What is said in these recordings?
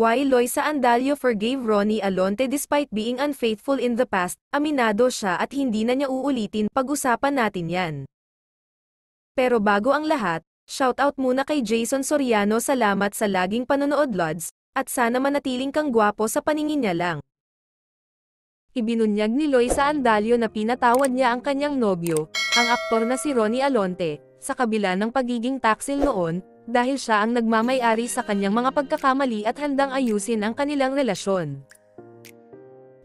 Why Loisa Andalio forgave Ronnie Alonte despite being unfaithful in the past, aminado siya at hindi na niya uulitin, pag-usapan natin yan. Pero bago ang lahat, shoutout muna kay Jason Soriano salamat sa laging panonood Lods, at sana manatiling kang gwapo sa paningin niya lang. Ibinunyag ni Loisa Andalio na pinatawad niya ang kanyang nobyo, ang aktor na si Ronnie Alonte, sa kabila ng pagiging taksil noon, dahil siya ang nagmamay-ari sa kanyang mga pagkakamali at handang ayusin ang kanilang relasyon.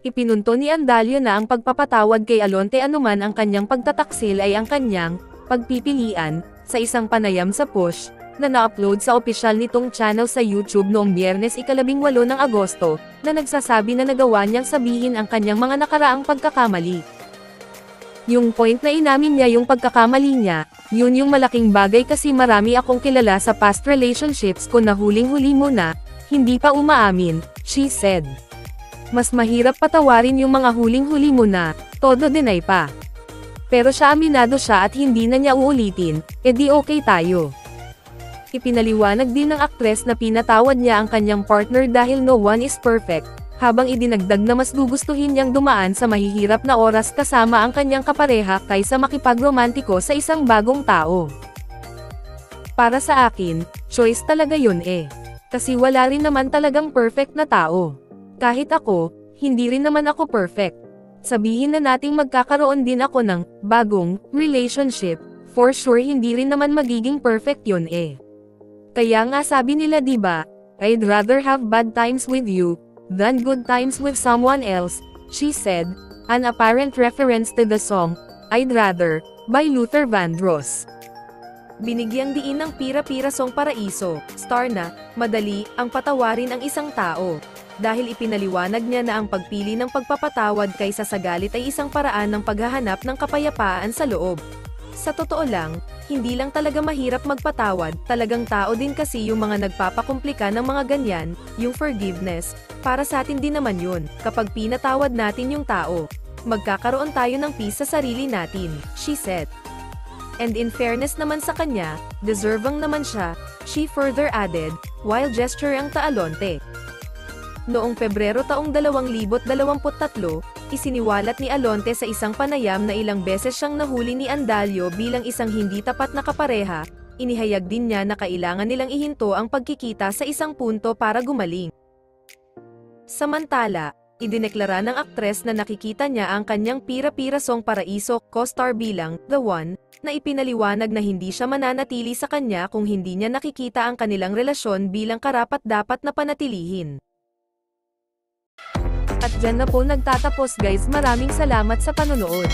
Ipinunto ni Andalio na ang pagpapatawad kay Alonte anuman ang kanyang pagtataksil ay ang kanyang pagpipilian sa isang panayam sa push na na-upload sa opisyal nitong channel sa YouTube noong biyernes ikalabing walo ng Agosto, na nagsasabi na nagawa niyang sabihin ang kanyang mga nakaraang pagkakamali. Yung point na inamin niya yung pagkakamali niya, yun yung malaking bagay kasi marami akong kilala sa past relationships ko na huling-huli mo na, hindi pa umaamin, she said. Mas mahirap patawarin yung mga huling-huli mo na, todo deny pa. Pero siya aminado siya at hindi na niya uulitin, edi okay tayo. Ipinaliwanag din ng aktres na pinatawad niya ang kanyang partner dahil no one is perfect, habang idinagdag na mas gugustuhin niyang dumaan sa mahihirap na oras kasama ang kanyang kapareha kaysa makipagromantiko sa isang bagong tao. Para sa akin, choice talaga yun eh. Kasi wala rin naman talagang perfect na tao. Kahit ako, hindi rin naman ako perfect. Sabihin na nating magkakaroon din ako ng bagong relationship, for sure hindi rin naman magiging perfect yun eh. Kaya nga sabi nila 'di ba, I'd rather have bad times with you than good times with someone else, she said, an apparent reference to the song I'd Rather by Luther Vandross. Binigyang diin ng Pira-Pira Song Paraiso, star na, madali, ang patawarin ang isang tao. Dahil ipinaliwanag niya na ang pagpili ng pagpapatawad kaysa sa galit ay isang paraan ng paghahanap ng kapayapaan sa loob. Sa totoo lang, hindi lang talaga mahirap magpatawad, talagang tao din kasi yung mga nagpapakomplika ng mga ganyan, yung forgiveness, para sa atin din naman yun, kapag pinatawad natin yung tao. Magkakaroon tayo ng peace sa sarili natin, she said. And in fairness naman sa kanya, deserving naman siya, she further added, while gesture ang taalonte. Noong Pebrero taong 2023, isiniwalat ni Alonte sa isang panayam na ilang beses siyang nahuli ni Andalio bilang isang hindi tapat na kapareha, inihayag din niya na kailangan nilang ihinto ang pagkikita sa isang punto para gumaling. Samantala, idineklara ng aktres na nakikita niya ang kanyang Pira-Pira Song Paraiso co-star bilang The One, na ipinaliwanag na hindi siya mananatili sa kanya kung hindi niya nakikita ang kanilang relasyon bilang karapat-dapat na panatilihin. At dyan na po nagtatapos guys maraming salamat sa panonood.